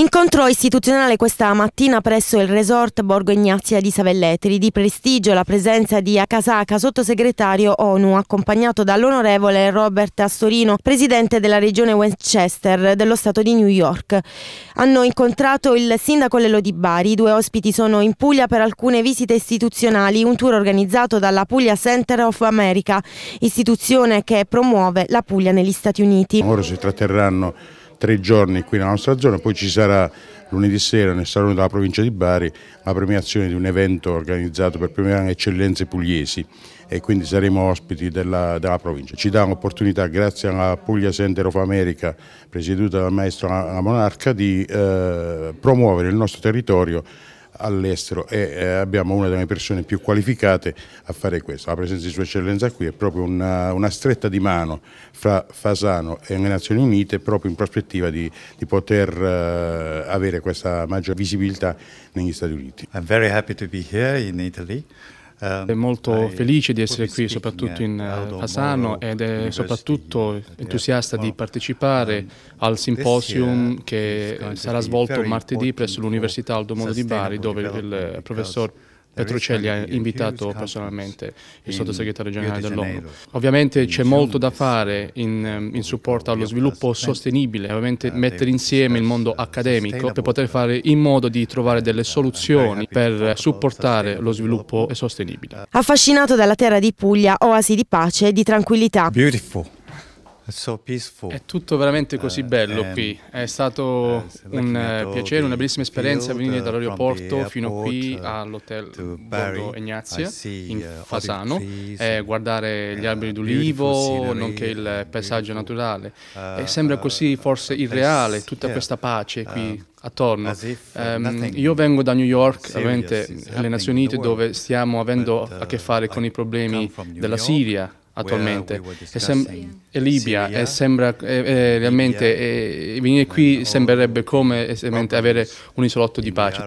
Incontro istituzionale questa mattina presso il resort Borgo Ignazia di Savelletri. Di prestigio la presenza di Akasaka, sottosegretario ONU, accompagnato dall'onorevole Robert Astorino, presidente della regione Westchester dello Stato di New York. Hanno incontrato il sindaco Lello di Bari. I due ospiti sono in Puglia per alcune visite istituzionali, un tour organizzato dalla Puglia Center of America, istituzione che promuove la Puglia negli Stati Uniti. Ora si tratterranno tre giorni qui nella nostra zona, poi ci sarà lunedì sera nel Salone della provincia di Bari la premiazione di un evento organizzato per premiare eccellenze pugliesi e quindi saremo ospiti della, della provincia. Ci dà un'opportunità, grazie alla Puglia Center of America, presieduta dal maestro Monarca, di eh, promuovere il nostro territorio all'estero e eh, abbiamo una delle persone più qualificate a fare questo. La presenza di Sua Eccellenza qui è proprio una, una stretta di mano fra Fasano e le Nazioni Unite proprio in prospettiva di, di poter uh, avere questa maggiore visibilità negli Stati Uniti. I'm very happy to be here in Italy. È molto felice di essere qui, soprattutto in eh, Fasano, ed è soprattutto entusiasta di partecipare al simposium che sarà svolto martedì presso l'Università Aldo Moro di Bari, dove il professor Petrocelli ha invitato personalmente il sottosegretario generale dell'ONU. Ovviamente c'è molto da fare in, in, supporto allo sviluppo sostenibile, ovviamente uh, mettere insieme il mondo accademico per poter fare in modo di trovare delle soluzioni per supportare lo sviluppo sostenibile. Affascinato dalla terra di Puglia, oasi di pace e di tranquillità. Beautiful. È tutto veramente così uh, bello qui, è stato uh, un eh, piacere, una bellissima esperienza venire dall'aeroporto fino qui all'hotel Borgo Ignazia in Fasano e guardare gli alberi d'ulivo, nonché il paesaggio naturale. E sembra così forse irreale tutta questa pace qui attorno. Um, io vengo da New York, ovviamente le Nazioni Unite, dove stiamo avendo a che fare con i problemi della Siria, attualmente. E, Libia e sembra eh, realmente eh, venire qui sembrerebbe come avere un isolotto di pace.